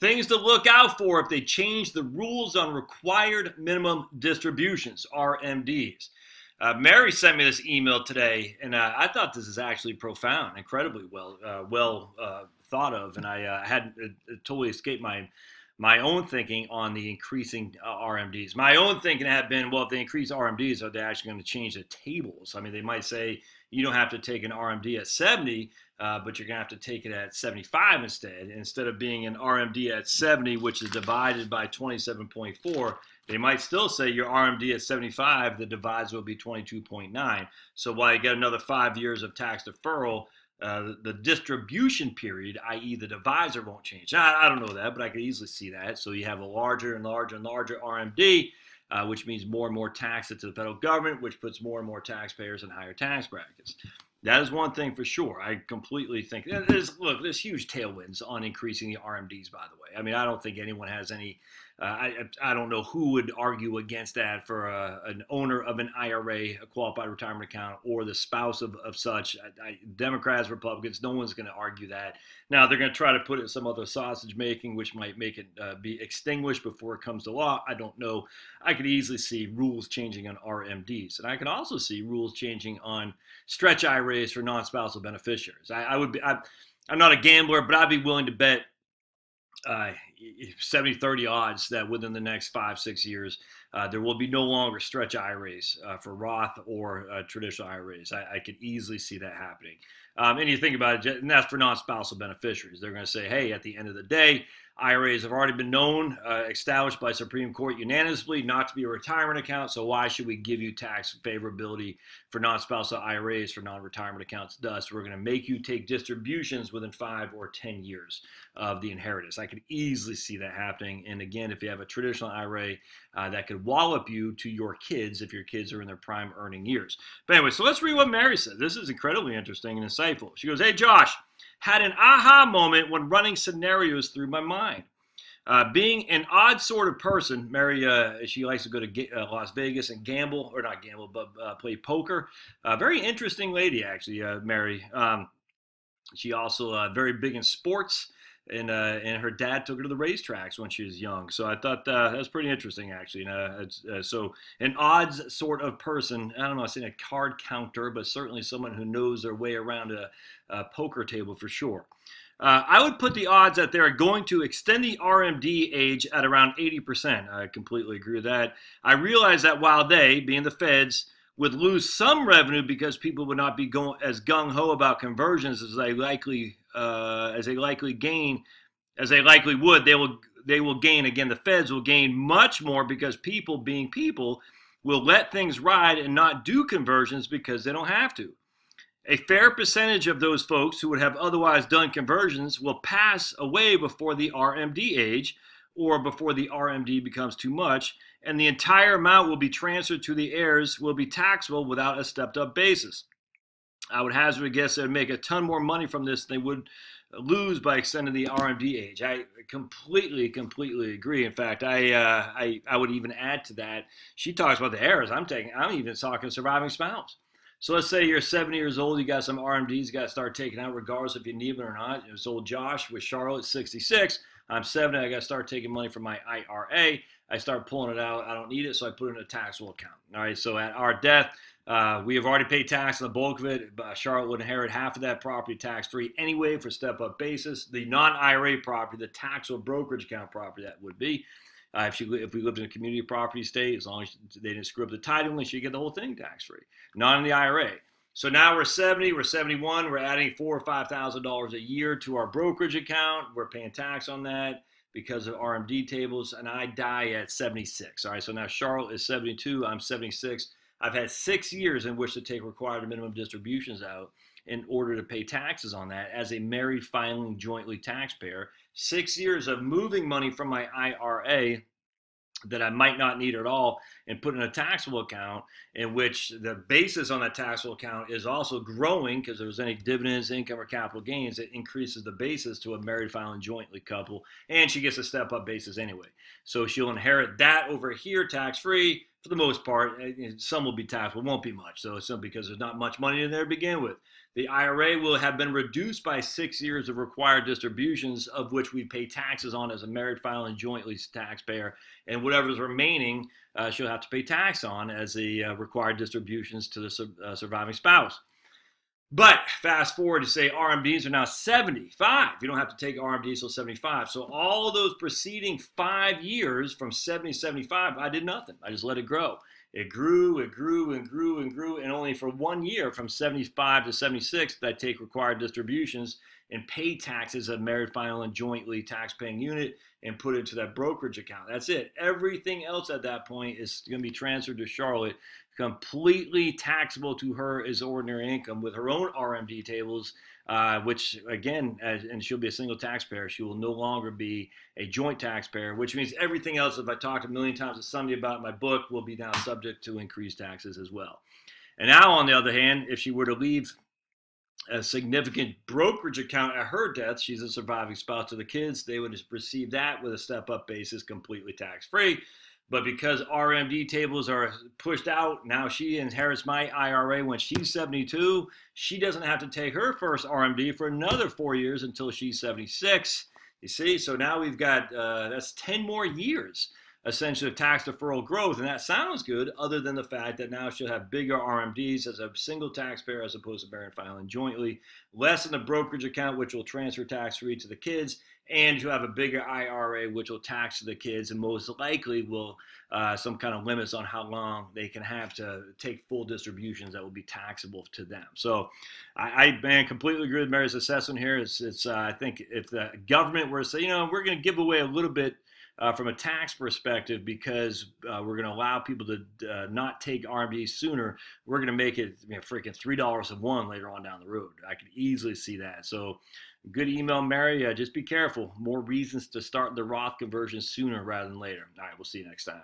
Things to look out for if they change the rules on required minimum distributions, RMDs. Uh, Mary sent me this email today, and uh, I thought this is actually profound, incredibly well uh, well uh, thought of, and I uh, had it, it totally escaped my my own thinking on the increasing uh, RMDs. My own thinking had been, well, if they increase RMDs, are they actually going to change the tables? I mean, they might say you don't have to take an RMD at 70, uh, but you're going to have to take it at 75 instead. Instead of being an RMD at 70, which is divided by 27.4, they might still say your RMD at 75, the divisor will be 22.9. So while you get another five years of tax deferral, uh, the distribution period, i.e., the divisor, won't change. I, I, don't know that, but I could easily see that. So you have a larger and larger and larger RMD, uh, which means more and more tax to the federal government, which puts more and more taxpayers in higher tax brackets. That is one thing for sure. I completely think there's look, there's huge tailwinds on increasing the RMDs. By the way, I mean I don't think anyone has any uh, I, I don't know who would argue against that for a, an owner of an IRA, a qualified retirement account, or the spouse of, of such. I, I, Democrats, Republicans, no one's going to argue that. Now, they're going to try to put it in some other sausage making, which might make it uh, be extinguished before it comes to law. I don't know. I could easily see rules changing on RMDs. And I can also see rules changing on stretch IRAs for non spousal beneficiaries. I, I would be, I, I'm not a gambler, but I'd be willing to bet uh, 70 30 odds that within the next five, six years, uh, there will be no longer stretch IRAs uh, for Roth or uh, traditional IRAs. I, I, could easily see that happening. Um, and you think about it, and that's for non spousal beneficiaries. They're going to say, hey, at the end of the day, IRAs have already been known, uh, established by Supreme Court unanimously not to be a retirement account. So why should we give you tax favorability for non-spousal IRAs for non-retirement accounts? Thus, we're going to make you take distributions within five or ten years of the inheritance. I could easily see that happening. And again, if you have a traditional IRA, uh, that could wallop you to your kids if your kids are in their prime earning years. But anyway, so let's read what Mary said. This is incredibly interesting and insightful. She goes, "Hey, Josh." had an aha moment when running scenarios through my mind. Uh, being an odd sort of person, Mary, uh, she likes to go to uh, Las Vegas and gamble, or not gamble, but uh, play poker. very interesting lady, actually, uh, Mary. Um, she also uh, very big in sports and uh, and her dad took her to the racetracks when she was young. So I thought uh, that was pretty interesting, actually. Uh, so an odds sort of person. I don't know. I say a card counter, but certainly someone who knows their way around a, a poker table for sure. Uh, I would put the odds that they're going to extend the RMD age at around 80%. I completely agree with that. I realize that while they, being the feds, would lose some revenue because people would not be going as gung ho about conversions as they likely uh, as they likely gain, as they likely would, they will they will gain again. The feds will gain much more because people, being people, will let things ride and not do conversions because they don't have to. A fair percentage of those folks who would have otherwise done conversions will pass away before the RMD age or before the RMD becomes too much, and the entire amount will be transferred to the heirs, will be taxable without a stepped up basis. I would hazard a guess they'd make a ton more money from this than they would lose by extending the RMD age. I completely, completely agree. In fact, I, uh, I, I would even add to that. She talks about the heirs. I'm taking. I'm even talking surviving spouse. So let's say you're 70 years old, you got some RMDs, you got to start taking out, regardless if you need them or not. It's old Josh with Charlotte, 66. I'm 70, I got to start taking money from my IRA. I start pulling it out. I don't need it, so I put it in a taxable account. All right, so at our death, uh, we have already paid tax on the bulk of it. Uh, Charlotte would inherit half of that property tax free anyway for step up basis. The non IRA property, the tax or brokerage account property, that would be. Uh, if, she, if we lived in a community property state, as long as they didn't screw up the title, she would get the whole thing tax free, not in the IRA. So now we're 70, we're 71, we're adding four or five thousand dollars a year to our brokerage account. We're paying tax on that because of RMD tables, and I die at 76. All right, so now Charlotte is 72, I'm 76. I've had six years in which to take required minimum distributions out in order to pay taxes on that as a married filing jointly taxpayer. Six years of moving money from my IRA that I might not need at all and put in a taxable account in which the basis on that taxable account is also growing because there's any dividends, income, or capital gains, it increases the basis to a married filing jointly couple, and she gets a step up basis anyway. So she'll inherit that over here tax free for the most part. Eh, some will be taxable, won't be much. So it's because there's not much money in there to begin with. The IRA will have been reduced by six years of required distributions, of which we pay taxes on as a married filing jointly taxpayer, and whatever's remaining, uh, she'll have to pay tax on as the uh, required distributions to the su- uh, surviving spouse. But fast forward to say RMDs are now 75. You don't have to take RMDs till 75. So all those preceding five years from 70 to 75, I did nothing. I just let it grow. It grew, it grew, and grew, and grew. And only for one year, from 75 to 76, did I take required distributions and pay taxes of married final and jointly tax paying unit and put it into that brokerage account. That's it. Everything else at that point is going to be transferred to Charlotte completely taxable to her as ordinary income with her own RMD tables, uh, which again, as, and she'll be a single taxpayer. She will no longer be a joint taxpayer, which means everything else, if I talked a million times to somebody about my book, will be now subject to increased taxes as well. And now, on the other hand, if she were to leave a significant brokerage account at her death, she's a surviving spouse to the kids, they would receive that with a step up basis completely tax free. But because RMD tables are pushed out, now she inherits my IRA when she's 72. She doesn't have to take her first RMD for another four years until she's 76. You see, so now we've got uh, that's 10 more years essentially tax deferral growth. And that sounds good, other than the fact that now she'll have bigger RMDs as a single taxpayer as opposed to married filing jointly, less in the brokerage account, which will transfer tax free to the kids, and you'll have a bigger IRA, which will tax the kids and most likely will uh, some kind of limits on how long they can have to take full distributions that will be taxable to them. So I, I man, completely agree with Mary's assessment here. It's, it's uh, I think if the government were to say, you know, we're going to give away a little bit uh, from a tax perspective because uh, we're going to allow people to uh, not take RMDs sooner. We're going to make it you know, freaking three dollars a one later on down the road. I could easily see that. So, good email, Mary. Uh, just be careful. More reasons to start the Roth conversion sooner rather than later. All right, we'll see you next time.